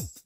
you